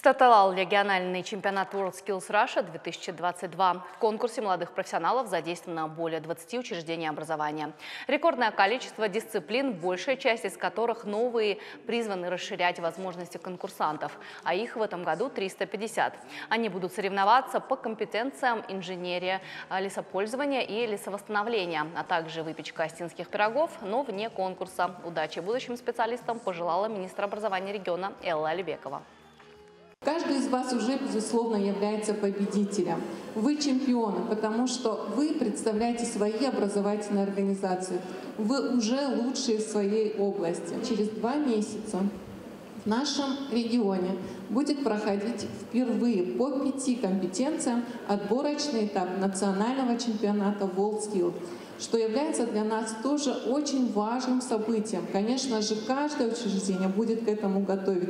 Стартовал региональный чемпионат WorldSkills Russia 2022. В конкурсе молодых профессионалов задействовано более 20 учреждений образования. Рекордное количество дисциплин, большая часть из которых новые, призваны расширять возможности конкурсантов, а их в этом году 350. Они будут соревноваться по компетенциям инженерия, лесопользования и лесовосстановления, а также выпечка остинских пирогов, но вне конкурса. Удачи будущим специалистам пожелала министр образования региона Элла Алибекова. Каждый из вас уже, безусловно, является победителем. Вы чемпионы, потому что вы представляете свои образовательные организации. Вы уже лучшие в своей области. Через два месяца в нашем регионе будет проходить впервые по пяти компетенциям отборочный этап национального чемпионата WorldSkills что является для нас тоже очень важным событием. Конечно же, каждое учреждение будет к этому готовиться.